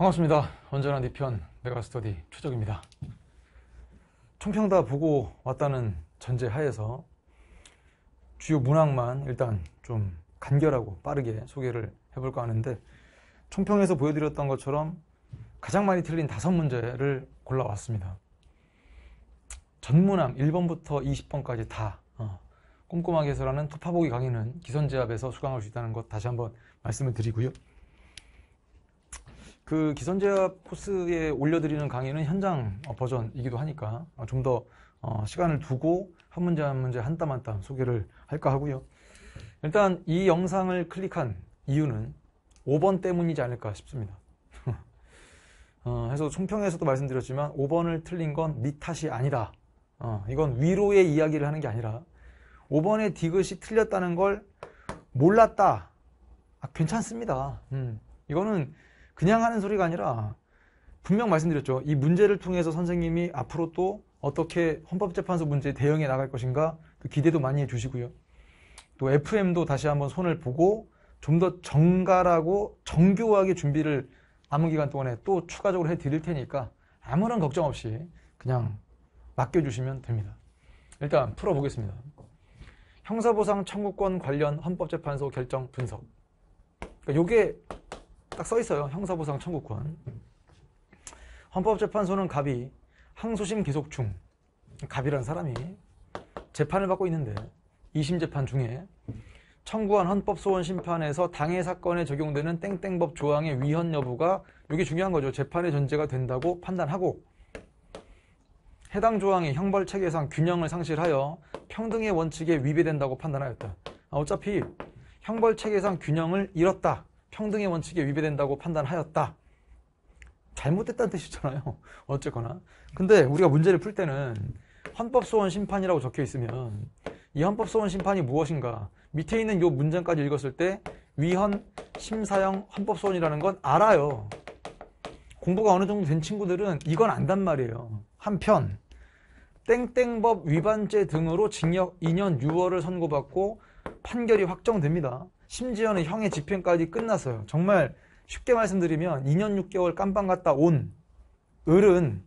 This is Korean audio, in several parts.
반갑습니다. 언제나 네편 메가스터디 최적입니다. 총평 다 보고 왔다는 전제 하에서 주요 문항만 일단 좀 간결하고 빠르게 소개를 해볼까 하는데 총평에서 보여드렸던 것처럼 가장 많이 틀린 다섯 문제를 골라왔습니다. 전문항 1번부터 20번까지 다 어, 꼼꼼하게 해설하는 토파보기 강의는 기선제압에서 수강할 수 있다는 것 다시 한번 말씀을 드리고요. 그 기선제압 코스에 올려드리는 강의는 현장 어, 버전이기도 하니까 어, 좀더 어, 시간을 두고 한 문제 한 문제 한 땀 한 땀 소개를 할까 하고요. 일단 이 영상을 클릭한 이유는 5번 때문이지 않을까 싶습니다. 어, 해서 총평에서도 말씀드렸지만 5번을 틀린 건 네 탓이 아니다. 어, 이건 위로의 이야기를 하는 게 아니라 5번의 디귿이 틀렸다는 걸 몰랐다. 아, 괜찮습니다. 음, 이거는 그냥 하는 소리가 아니라 분명 말씀드렸죠. 이 문제를 통해서 선생님이 앞으로 또 어떻게 헌법재판소 문제에 대응해 나갈 것인가 기대도 많이 해주시고요. 또 FM도 다시 한번 손을 보고 좀 더 정갈하고 정교하게 준비를 남은 기간 동안에 또 추가적으로 해 드릴 테니까 아무런 걱정 없이 그냥 맡겨주시면 됩니다. 일단 풀어보겠습니다. 형사보상 청구권 관련 헌법재판소 결정 분석. 그러니까 요게 딱 써 있어요. 형사보상 청구권. 헌법재판소는 갑이 항소심 계속 중 갑이라는 사람이 재판을 받고 있는데 2심 재판 중에 청구한 헌법소원 심판에서 당해 사건에 적용되는 땡땡법 조항의 위헌 여부가 이게 중요한 거죠. 재판의 전제가 된다고 판단하고 해당 조항이 형벌 체계상 균형을 상실하여 평등의 원칙에 위배된다고 판단하였다. 아, 어차피 형벌 체계상 균형을 잃었다. 평등의 원칙에 위배된다고 판단하였다. 잘못됐다는 뜻이잖아요. 어쨌거나. 근데 우리가 문제를 풀 때는 헌법소원 심판이라고 적혀 있으면 이 헌법소원 심판이 무엇인가 밑에 있는 요 문장까지 읽었을 때 위헌 심사형 헌법소원이라는 건 알아요. 공부가 어느 정도 된 친구들은 이건 안단 말이에요. 한편 땡땡법 위반죄 등으로 징역 2년 6월을 선고받고 판결이 확정됩니다. 심지어는 형의 집행까지 끝났어요. 정말 쉽게 말씀드리면 2년 6개월 깜빵 갔다 온 을은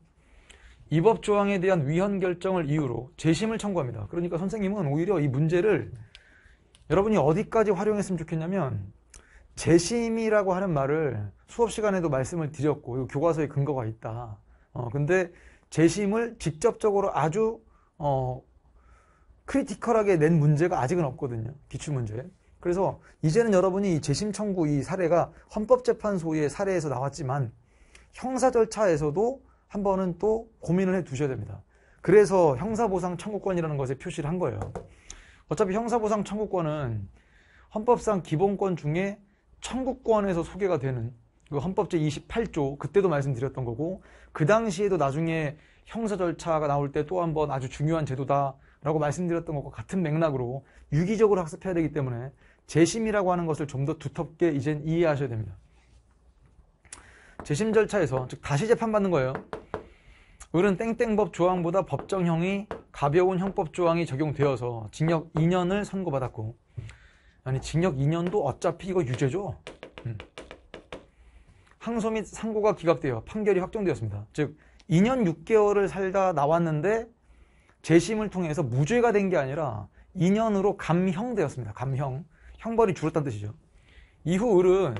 이 법 조항에 대한 위헌 결정을 이유로 재심을 청구합니다. 그러니까 선생님은 오히려 이 문제를 여러분이 어디까지 활용했으면 좋겠냐면 재심이라고 하는 말을 수업 시간에도 말씀을 드렸고 교과서에 근거가 있다. 어, 근데 재심을 직접적으로 아주 어, 크리티컬하게 낸 문제가 아직은 없거든요. 기출 문제. 그래서 이제는 여러분이 재심 청구 이 사례가 헌법재판소의 사례에서 나왔지만 형사 절차에서도 한 번은 또 고민을 해 두셔야 됩니다. 그래서 형사보상 청구권이라는 것에 표시를 한 거예요. 어차피 형사보상 청구권은 헌법상 기본권 중에 청구권에서 소개가 되는 그 헌법제 28조 그때도 말씀드렸던 거고 그 당시에도 나중에 형사 절차가 나올 때 또 한 번 아주 중요한 제도다라고 말씀드렸던 것과 같은 맥락으로 유기적으로 학습해야 되기 때문에 재심이라고 하는 것을 좀 더 두텁게 이젠 이해하셔야 됩니다. 재심 절차에서 즉 다시 재판받는 거예요. 을은 땡땡법 조항보다 법정형이 가벼운 형법 조항이 적용되어서 징역 2년을 선고받았고 아니 징역 2년도 어차피 이거 유죄죠. 음. 항소 및 상고가 기각되어 판결이 확정되었습니다. 즉 2년 6개월을 살다 나왔는데 재심을 통해서 무죄가 된 게 아니라 2년으로 감형되었습니다. 감형. 형벌이 줄었다는 뜻이죠. 이후 을은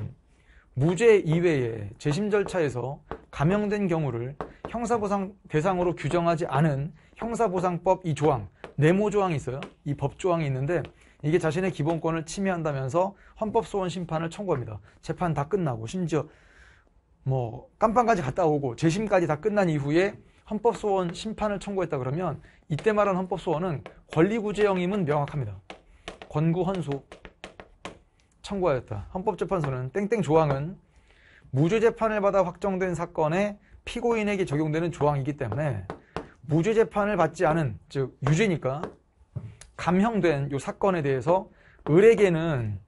무죄 이외에 재심 절차에서 감형된 경우를 형사보상 대상으로 규정하지 않은 형사보상법 이 조항, 네모 조항이 있어요. 이 법 조항이 있는데 이게 자신의 기본권을 침해한다면서 헌법소원 심판을 청구합니다. 재판 다 끝나고 심지어 뭐 깜빵까지 갔다 오고 재심까지 다 끝난 이후에 헌법소원 심판을 청구했다 그러면 이때 말한 헌법소원은 권리구제형임은 명확합니다. 권구헌소 청구하였다. 헌법재판소는 땡땡 조항은 무죄 재판을 받아 확정된 사건에 피고인에게 적용되는 조항이기 때문에 무죄 재판을 받지 않은 즉 유죄니까 감형된 이 사건에 대해서 을에게는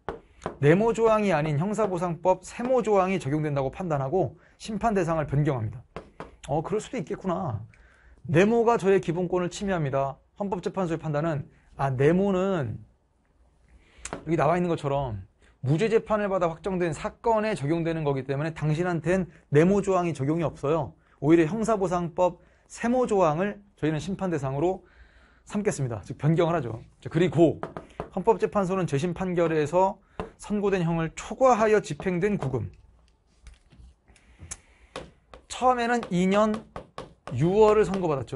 네모 조항이 아닌 형사보상법 세모 조항이 적용된다고 판단하고 심판 대상을 변경합니다. 어 그럴 수도 있겠구나. 네모가 저의 기본권을 침해합니다. 헌법재판소의 판단은 아 네모는 여기 나와 있는 것처럼 무죄 재판을 받아 확정된 사건에 적용되는 거기 때문에 당신한텐 네모 조항이 적용이 없어요. 오히려 형사보상법 세모 조항을 저희는 심판 대상으로 삼겠습니다. 즉 변경을 하죠. 그리고 헌법재판소는 재심 판결에서 선고된 형을 초과하여 집행된 구금. 처음에는 2년 6월을 선고받았죠.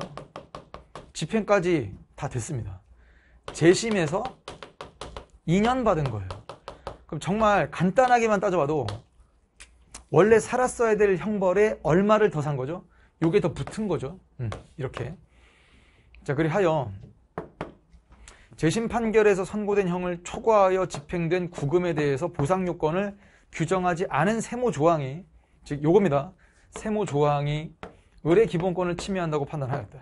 집행까지 다 됐습니다. 재심에서 2년 받은 거예요. 그럼 정말 간단하게만 따져봐도 원래 살았어야 될 형벌에 얼마를 더 산 거죠? 요게 더 붙은 거죠. 음, 이렇게. 자, 그리하여 재심 판결에서 선고된 형을 초과하여 집행된 구금에 대해서 보상 요건을 규정하지 않은 세모 조항이 즉 요겁니다. 세모 조항이 의뢰 기본권을 침해한다고 판단하였다.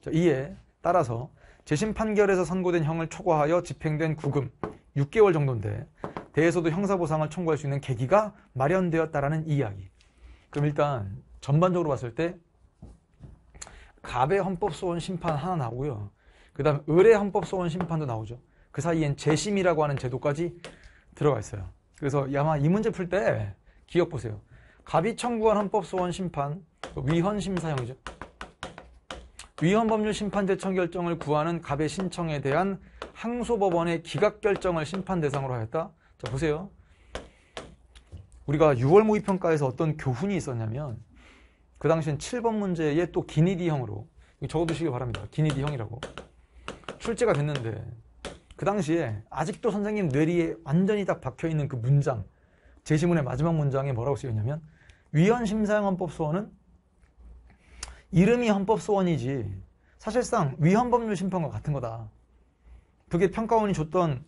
자, 이에 따라서 재심 판결에서 선고된 형을 초과하여 집행된 구금 6개월 정도인데 대에서도 형사보상을 청구할 수 있는 계기가 마련되었다라는 이야기. 그럼 일단 전반적으로 봤을 때 갑의 헌법소원 심판 하나 나오고요. 그 다음 을의 헌법소원 심판도 나오죠. 그 사이엔 재심이라고 하는 제도까지 들어가 있어요. 그래서 아마 이 문제 풀 때 기억 보세요. 갑이 청구한 헌법소원 심판, 위헌심사형이죠. 위헌법률 심판 대청 결정을 구하는 갑의 신청에 대한 항소법원의 기각 결정을 심판 대상으로 하였다. 자, 보세요. 우리가 6월 모의평가에서 어떤 교훈이 있었냐면 그 당시엔 7번 문제에 또 기니디형으로 적어두시기 바랍니다. 기니디형이라고. 출제가 됐는데 그 당시에 아직도 선생님 뇌리에 완전히 딱 박혀있는 그 문장 제시문의 마지막 문장에 뭐라고 쓰였냐면 위헌심사형 헌법소원은 이름이 헌법소원이지 사실상 위헌법률 심판과 같은 거다. 그게 평가원이 줬던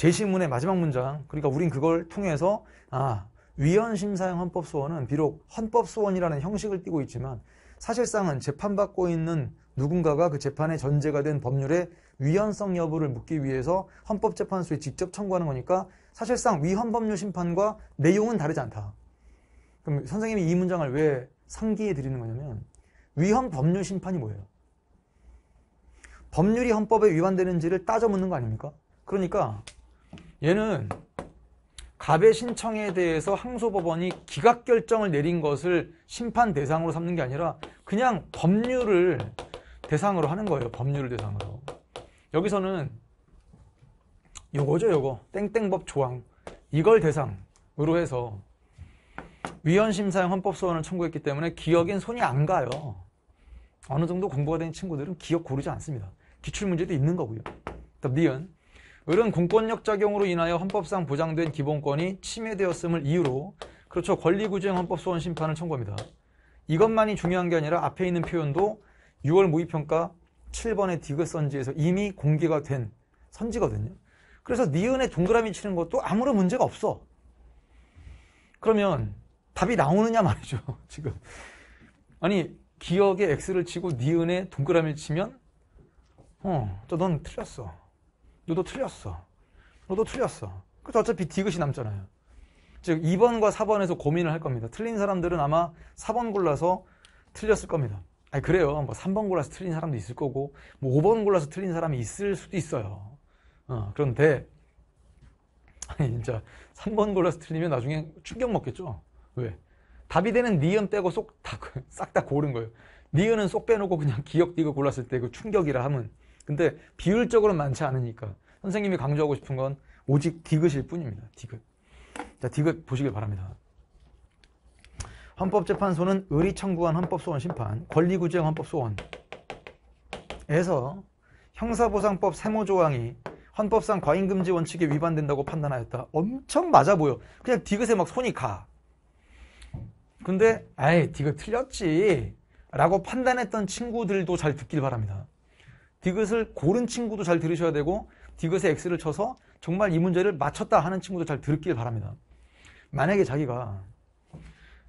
제시문의 마지막 문장. 그러니까 우린 그걸 통해서 아 위헌심사형 헌법소원은 비록 헌법소원이라는 형식을 띠고 있지만 사실상은 재판받고 있는 누군가가 그 재판의 전제가 된 법률의 위헌성 여부를 묻기 위해서 헌법재판소에 직접 청구하는 거니까 사실상 위헌법률 심판과 내용은 다르지 않다. 그럼 선생님이 이 문장을 왜 상기해 드리는 거냐면 위헌법률 심판이 뭐예요? 법률이 헌법에 위반되는지를 따져 묻는 거 아닙니까? 그러니까 얘는 갑의 신청에 대해서 항소법원이 기각 결정을 내린 것을 심판 대상으로 삼는 게 아니라 그냥 법률을 대상으로 하는 거예요. 법률을 대상으로. 여기서는 요거죠, 요거. 땡땡법 조항. 이걸 대상으로 해서 위헌심사형 헌법소원을 청구했기 때문에 기억엔 손이 안 가요. 어느 정도 공부가 된 친구들은 기억 고르지 않습니다. 기출문제도 있는 거고요. 답 니은. 을은 공권력 작용으로 인하여 헌법상 보장된 기본권이 침해되었음을 이유로 그렇죠. 권리구제형 헌법소원 심판을 청구합니다. 이것만이 중요한 게 아니라 앞에 있는 표현도 6월 모의평가 7번의 디귿 선지에서 이미 공개가 된 선지거든요. 그래서 니은에 동그라미 치는 것도 아무런 문제가 없어. 그러면 답이 나오느냐 말이죠. 지금. 아니 기억에 X를 치고 니은에 동그라미를 치면 어, 넌 틀렸어. 너도 틀렸어. 너도 틀렸어. 그래서 어차피 디귿이 남잖아요. 즉 2번과 4번에서 고민을 할 겁니다. 틀린 사람들은 아마 4번 골라서 틀렸을 겁니다. 아니 그래요. 뭐 3번 골라서 틀린 사람도 있을 거고 뭐 5번 골라서 틀린 사람이 있을 수도 있어요. 어, 그런데 아니 진짜 3번 골라서 틀리면 나중에 충격 먹겠죠. 왜? 답이 되는 니은 빼고 쏙싹 다 고른 거예요. 니은은 쏙 빼놓고 그냥 기억 디귿 골랐을 때 그 충격이라 하면 근데 비율적으로 많지 않으니까 선생님이 강조하고 싶은 건 오직 디귿일 뿐입니다. 디귿. 자, 디귿 보시길 바랍니다. 헌법재판소는 의리 청구한 헌법소원 심판, 권리구제형 헌법소원에서 형사보상법 세모조항이 헌법상 과잉금지 원칙에 위반된다고 판단하였다. 엄청 맞아 보여. 그냥 디귿에 막 손이 가. 근데 아이 디귿 틀렸지 라고 판단했던 친구들도 잘 듣길 바랍니다. 디귿을 고른 친구도 잘 들으셔야 되고 디귿에 X를 쳐서 정말 이 문제를 맞췄다 하는 친구도 잘 들었길 바랍니다. 만약에 자기가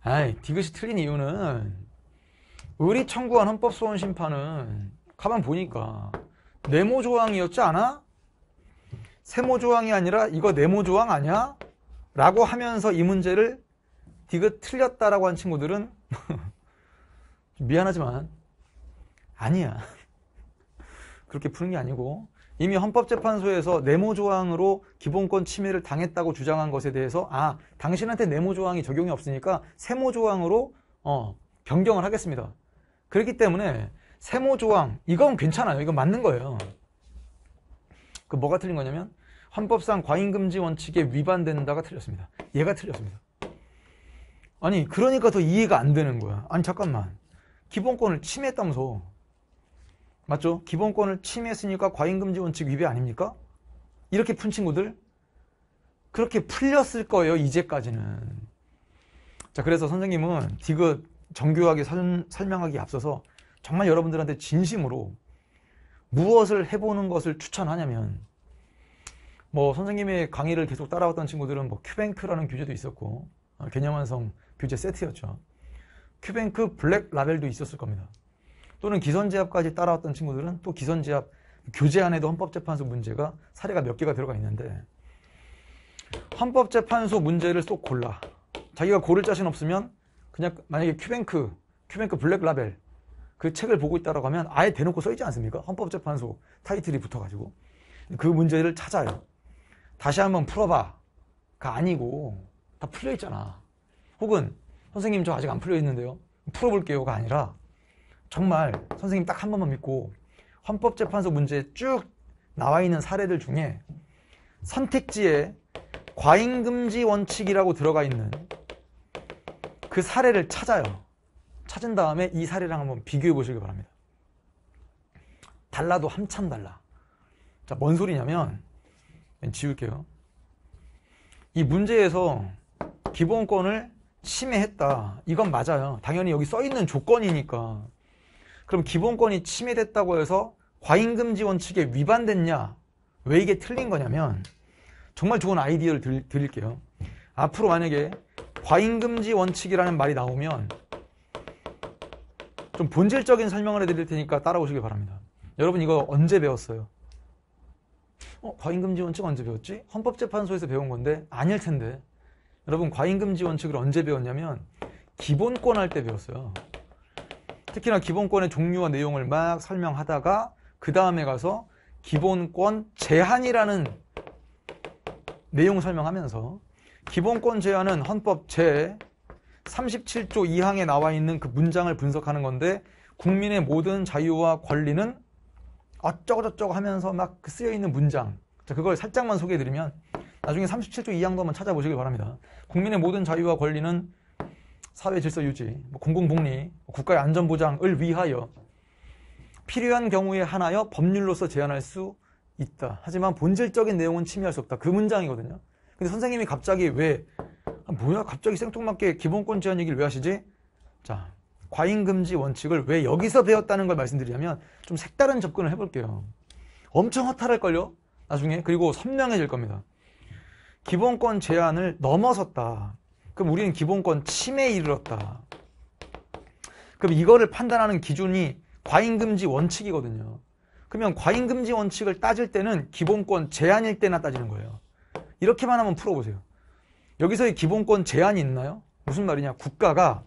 아이 디귿이 틀린 이유는 의리 청구한 헌법소원 심판은 가만 보니까 네모 조항이었지 않아? 세모 조항이 아니라 이거 네모 조항 아니야? 라고 하면서 이 문제를 디귿 틀렸다라고 한 친구들은 미안하지만 아니야. 그렇게 푸는 게 아니고 이미 헌법재판소에서 네모 조항으로 기본권 침해를 당했다고 주장한 것에 대해서 아 당신한테 네모 조항이 적용이 없으니까 세모 조항으로 어, 변경을 하겠습니다. 그렇기 때문에 세모 조항 이건 괜찮아요. 이건 맞는 거예요. 그 뭐가 틀린 거냐면 헌법상 과잉금지 원칙에 위반된다가 틀렸습니다. 얘가 틀렸습니다. 아니 그러니까 더 이해가 안 되는 거야. 아니 잠깐만 기본권을 침해했다면서 맞죠? 기본권을 침해했으니까 과잉금지 원칙 위배 아닙니까? 이렇게 푼 친구들 그렇게 풀렸을 거예요 이제까지는 자 그래서 선생님은 디귿 정교하게 설, 설명하기 앞서서 정말 여러분들한테 진심으로 무엇을 해보는 것을 추천하냐면 뭐 선생님의 강의를 계속 따라왔던 친구들은 뭐 Q Bank라는 교재도 있었고 어, 개념완성 교재 세트였죠. Q Bank Black Label도 있었을 겁니다. 또는 기선제압까지 따라왔던 친구들은 또 기선제압 교재 안에도 헌법재판소 문제가 사례가 몇 개가 들어가 있는데 헌법재판소 문제를 쏙 골라 자기가 고를 자신 없으면 그냥 만약에 Q Bank Q Bank Black Label 그 책을 보고 있다라고 하면 아예 대놓고 써 있지 않습니까? 헌법재판소 타이틀이 붙어가지고 그 문제를 찾아요. 다시 한번 풀어봐가 아니고 다 풀려 있잖아. 혹은 선생님 저 아직 안 풀려 있는데요. 풀어볼게요가 아니라 정말 선생님 딱 한 번만 믿고 헌법재판소 문제에 쭉 나와 있는 사례들 중에 선택지에 과잉금지 원칙이라고 들어가 있는 그 사례를 찾아요. 찾은 다음에 이 사례랑 한번 비교해 보시기 바랍니다. 달라도 한참 달라. 자, 뭔 소리냐면, 지울게요. 이 문제에서 기본권을 침해했다. 이건 맞아요. 당연히 여기 써 있는 조건이니까. 그럼 기본권이 침해됐다고 해서 과잉금지 원칙에 위반됐냐? 왜 이게 틀린 거냐면 정말 좋은 아이디어를 드, 드릴게요. 앞으로 만약에 과잉금지 원칙이라는 말이 나오면 좀 본질적인 설명을 해드릴 테니까 따라오시기 바랍니다. 여러분 이거 언제 배웠어요? 어, 과잉금지 원칙 언제 배웠지? 헌법재판소에서 배운 건데 아닐 텐데 여러분 과잉금지 원칙을 언제 배웠냐면 기본권 할 때 배웠어요. 특히나 기본권의 종류와 내용을 막 설명하다가 그 다음에 가서 기본권 제한이라는 내용 설명하면서 기본권 제한은 헌법 제 37조 2항에 나와 있는 그 문장을 분석하는 건데 국민의 모든 자유와 권리는 어쩌고저쩌고 하면서 막그 쓰여 있는 문장 자 그걸 살짝만 소개해드리면 나중에 37조 2항도 한번 찾아보시길 바랍니다. 국민의 모든 자유와 권리는 사회 질서 유지, 뭐 공공복리, 국가의 안전보장을 위하여 필요한 경우에 하나여 법률로서 제한할 수 있다. 하지만 본질적인 내용은 침해할 수 없다. 그 문장이거든요. 근데 선생님이 갑자기 왜 아, 뭐야 갑자기 생뚱맞게 기본권 제한 얘기를 왜 하시지? 자 과잉금지 원칙을 왜 여기서 배웠다는 걸 말씀드리자면 좀 색다른 접근을 해볼게요. 엄청 허탈할걸요? 나중에 그리고 선명해질 겁니다. 기본권 제한을 넘어섰다. 그럼 우리는 기본권 침해에 이르렀다. 그럼 이거를 판단하는 기준이 과잉금지 원칙이거든요. 그러면 과잉금지 원칙을 따질 때는 기본권 제한일 때나 따지는 거예요. 이렇게만 한번 풀어보세요. 여기서의 기본권 제한이 있나요? 무슨 말이냐? 국가가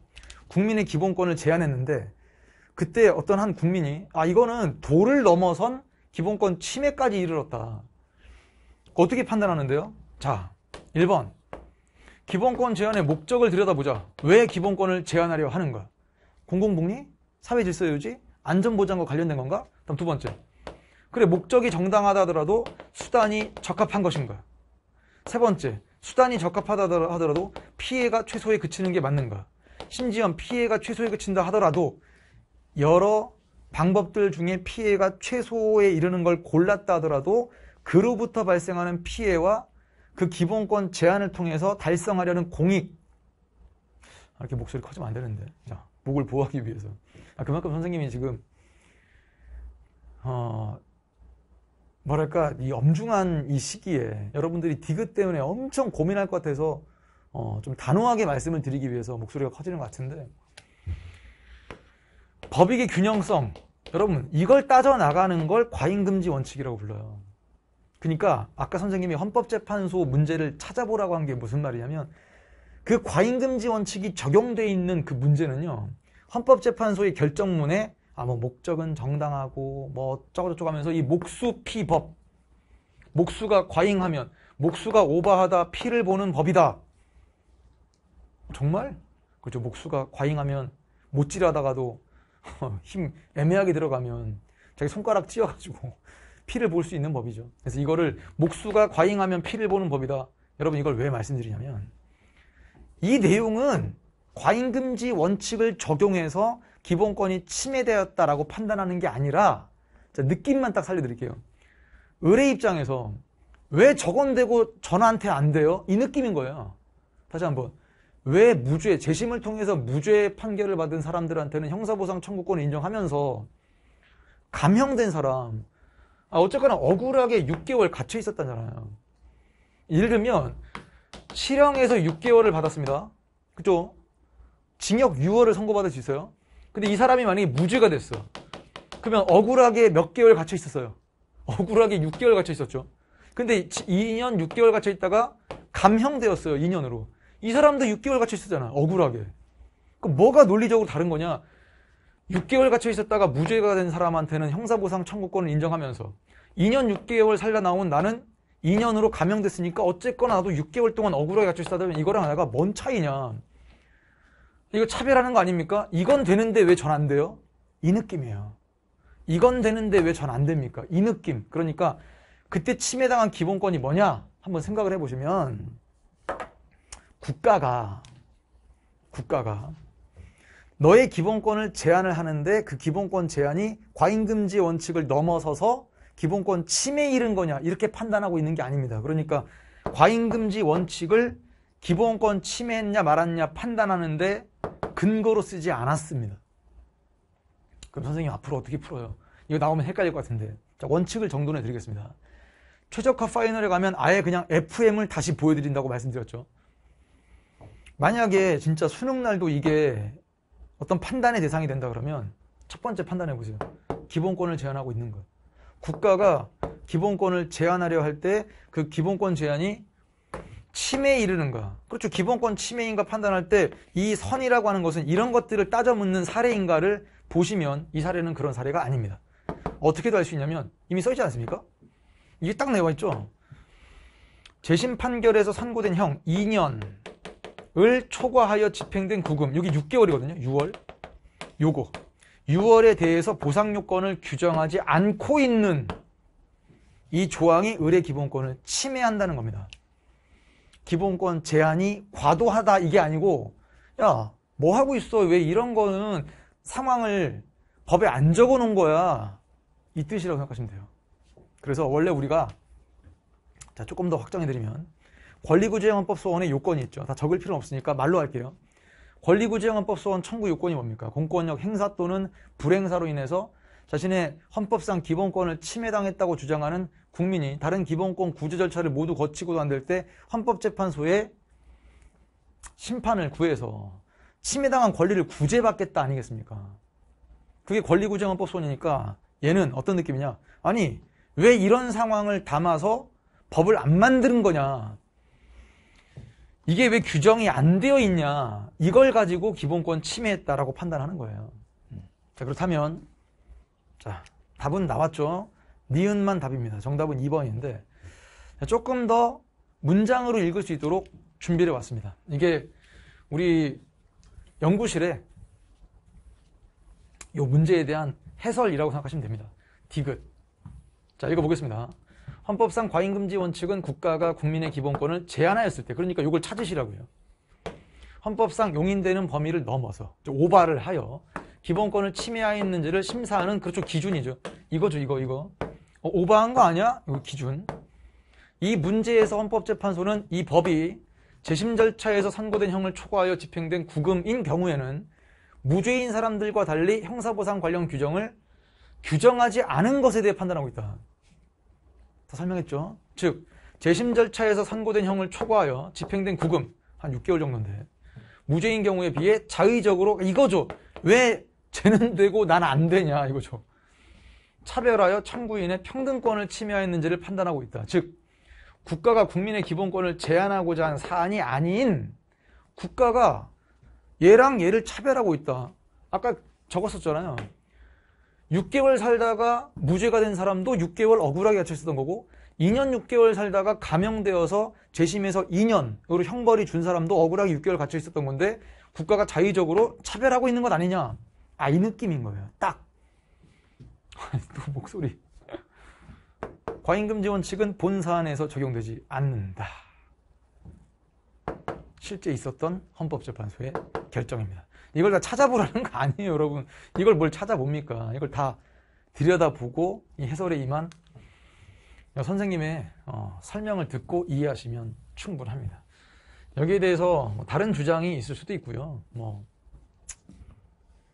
국민의 기본권을 제한했는데 그때 어떤 한 국민이 아 이거는 도를 넘어선 기본권 침해까지 이르렀다. 어떻게 판단하는데요? 자, 1번 기본권 제한의 목적을 들여다보자. 왜 기본권을 제한하려 하는가? 공공복리? 사회질서 유지? 안전보장과 관련된 건가? 다음 두 번째. 그래, 목적이 정당하다 하더라도 수단이 적합한 것인가? 세 번째, 수단이 적합하다 하더라도 피해가 최소에 그치는 게 맞는가? 심지어 피해가 최소에 그친다 하더라도 여러 방법들 중에 피해가 최소에 이르는 걸 골랐다 하더라도 그로부터 발생하는 피해와 그 기본권 제한을 통해서 달성하려는 공익. 아, 이렇게 목소리 커지면 안 되는데. 자, 목을 보호하기 위해서. 아, 그만큼 선생님이 지금 어, 뭐랄까 이 엄중한 이 시기에 여러분들이 디귿 때문에 엄청 고민할 것 같아서 어, 좀 단호하게 말씀을 드리기 위해서 목소리가 커지는 것 같은데. 법익의 균형성. 여러분 이걸 따져 나가는 걸 과잉금지 원칙이라고 불러요. 그러니까 아까 선생님이 헌법재판소 문제를 찾아보라고 한 게 무슨 말이냐면 그 과잉금지 원칙이 적용돼 있는 그 문제는요. 헌법재판소의 결정문에 아 뭐 목적은 정당하고 뭐 어쩌고저쩌고 하면서 이 목수피법 목수가 과잉하면 목수가 오바하다 피를 보는 법이다. 정말? 그죠. 목수가 과잉하면 못질하다가도 힘 애매하게 들어가면 자기 손가락 찧어가지고 피를 볼 수 있는 법이죠. 그래서 이거를 목수가 과잉하면 피를 보는 법이다. 여러분 이걸 왜 말씀드리냐면 이 내용은 과잉금지 원칙을 적용해서 기본권이 침해되었다라고 판단하는 게 아니라 느낌만 딱 살려드릴게요. 의뢰 입장에서 왜 저건 되고 전한테 안 돼요? 이 느낌인 거예요. 다시 한번. 왜 무죄, 재심을 통해서 무죄 판결을 받은 사람들한테는 형사보상 청구권을 인정하면서 감형된 사람, 아, 어쨌거나 억울하게 6개월 갇혀 있었다잖아요. 예를 들면, 실형에서 6개월을 받았습니다. 그죠? 징역 6월을 선고받을 수 있어요. 근데 이 사람이 만약에 무죄가 됐어. 그러면 억울하게 몇 개월 갇혀 있었어요. 억울하게 6개월 갇혀 있었죠. 근데 2년 6개월 갇혀 있다가 감형되었어요. 2년으로. 이 사람도 6개월 갇혀 있었잖아. 억울하게. 그럼 뭐가 논리적으로 다른 거냐? 6개월 갇혀 있었다가 무죄가 된 사람한테는 형사보상 청구권을 인정하면서 2년 6개월 살다 나온 나는 2년으로 감형됐으니까 어쨌거나 나도 6개월 동안 억울하게 갇혀 있었다면 이거랑 내가 뭔 차이냐? 이거 차별하는 거 아닙니까? 이건 되는데 왜 전 안 돼요? 이 느낌이에요. 이건 되는데 왜 전 안 됩니까? 이 느낌. 그러니까 그때 침해당한 기본권이 뭐냐? 한번 생각을 해보시면 국가가 국가가 너의 기본권을 제한을 하는데 그 기본권 제한이 과잉금지 원칙을 넘어서서 기본권 침해에 이른 거냐 이렇게 판단하고 있는 게 아닙니다. 그러니까 과잉금지 원칙을 기본권 침해했냐 말았냐 판단하는데 근거로 쓰지 않았습니다. 그럼 선생님 앞으로 어떻게 풀어요? 이거 나오면 헷갈릴 것 같은데 자, 원칙을 정돈해 드리겠습니다. 최적화 파이널에 가면 아예 그냥 FM을 다시 보여드린다고 말씀드렸죠. 만약에 진짜 수능 날도 이게 어떤 판단의 대상이 된다 그러면 첫 번째 판단해 보세요. 기본권을 제한하고 있는 것. 국가가 기본권을 제한하려 할 때 그 기본권 제한이 침해에 이르는가. 그렇죠. 기본권 침해인가 판단할 때 이 선이라고 하는 것은 이런 것들을 따져 묻는 사례인가를 보시면 이 사례는 그런 사례가 아닙니다. 어떻게도 알 수 있냐면 이미 써있지 않습니까? 이게 딱 나와 있죠. 재심 판결에서 선고된 형 2년 을 초과하여 집행된 구금 여기 6개월이거든요. 6월 요거 6월에 대해서 보상 요건을 규정하지 않고 있는 이 조항이 의뢰 기본권을 침해한다는 겁니다. 기본권 제한이 과도하다 이게 아니고 야 뭐 하고 있어 왜 이런 거는 상황을 법에 안 적어 놓은 거야 이 뜻이라고 생각하시면 돼요. 그래서 원래 우리가 자 조금 더 확정해 드리면 권리구제형헌법 소원의 요건이 있죠. 다 적을 필요는 없으니까 말로 할게요. 권리구제형헌법 소원 청구 요건이 뭡니까? 공권력 행사 또는 불행사로 인해서 자신의 헌법상 기본권을 침해당했다고 주장하는 국민이 다른 기본권 구제 절차를 모두 거치고도 안 될 때 헌법재판소에 심판을 구해서 침해당한 권리를 구제받겠다 아니겠습니까? 그게 권리구제헌법 소원이니까 얘는 어떤 느낌이냐? 아니 왜 이런 상황을 담아서 법을 안 만드는 거냐? 이게 왜 규정이 안 되어 있냐? 이걸 가지고 기본권 침해했다라고 판단하는 거예요. 자, 그렇다면, 자, 답은 나왔죠? 니은만 답입니다. 정답은 2번인데, 조금 더 문장으로 읽을 수 있도록 준비를 해왔습니다. 이게 우리 연구실에 이 문제에 대한 해설이라고 생각하시면 됩니다. 디귿. 자, 읽어보겠습니다. 헌법상 과잉금지 원칙은 국가가 국민의 기본권을 제한하였을 때, 그러니까 이걸 찾으시라고요. 헌법상 용인되는 범위를 넘어서 오바를 하여 기본권을 침해하였는지를 심사하는 그렇죠 기준이죠. 이거죠, 이거, 이거. 어, 오바한 거 아니야? 이거 기준. 이 문제에서 헌법재판소는 이 법이 재심 절차에서 선고된 형을 초과하여 집행된 구금인 경우에는 무죄인 사람들과 달리 형사보상 관련 규정을 규정하지 않은 것에 대해 판단하고 있다. 다 설명했죠? 즉, 재심 절차에서 선고된 형을 초과하여 집행된 구금, 한 6개월 정도인데, 무죄인 경우에 비해 자의적으로, 이거죠. 왜 쟤는 되고 난 안 되냐, 이거죠. 차별하여 청구인의 평등권을 침해하였는지를 판단하고 있다. 즉, 국가가 국민의 기본권을 제한하고자 한 사안이 아닌 국가가 얘랑 얘를 차별하고 있다. 아까 적었었잖아요. 6개월 살다가 무죄가 된 사람도 6개월 억울하게 갇혀 있었던 거고 2년 6개월 살다가 감형되어서 재심에서 2년으로 형벌이 준 사람도 억울하게 6개월 갇혀 있었던 건데 국가가 자의적으로 차별하고 있는 것 아니냐. 아, 이 느낌인 거예요. 딱. 또 목소리. 과잉금 지 원칙은 본 사안에서 적용되지 않는다. 실제 있었던 헌법재판소의 결정입니다. 이걸 다 찾아보라는 거 아니에요, 여러분. 이걸 뭘 찾아봅니까? 이걸 다 들여다보고 이 해설에 임한 선생님의 어, 설명을 듣고 이해하시면 충분합니다. 여기에 대해서 뭐 다른 주장이 있을 수도 있고요. 뭐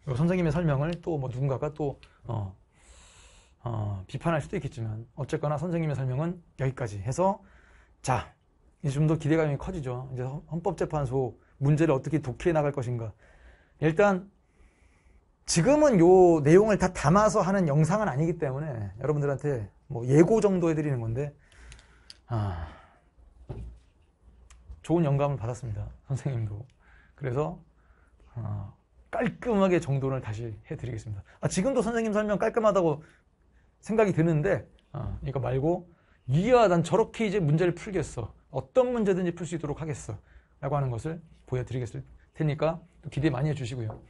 선생님의 설명을 또 뭐 누군가가 또 어, 어, 비판할 수도 있겠지만 어쨌거나 선생님의 설명은 여기까지 해서 자 이제 좀 더 기대감이 커지죠. 이제 헌법재판소 문제를 어떻게 독해해 나갈 것인가. 일단 지금은 요 내용을 다 담아서 하는 영상은 아니기 때문에 여러분들한테 뭐 예고 정도 해드리는 건데 아, 좋은 영감을 받았습니다. 선생님도. 그래서 어, 깔끔하게 정돈을 다시 해드리겠습니다. 아, 지금도 선생님 설명 깔끔하다고 생각이 드는데 어, 이거 말고 이야 난 저렇게 이제 문제를 풀겠어. 어떤 문제든지 풀 수 있도록 하겠어. 라고 하는 것을 보여드리겠을 테니까 기대 많이 해주시고요.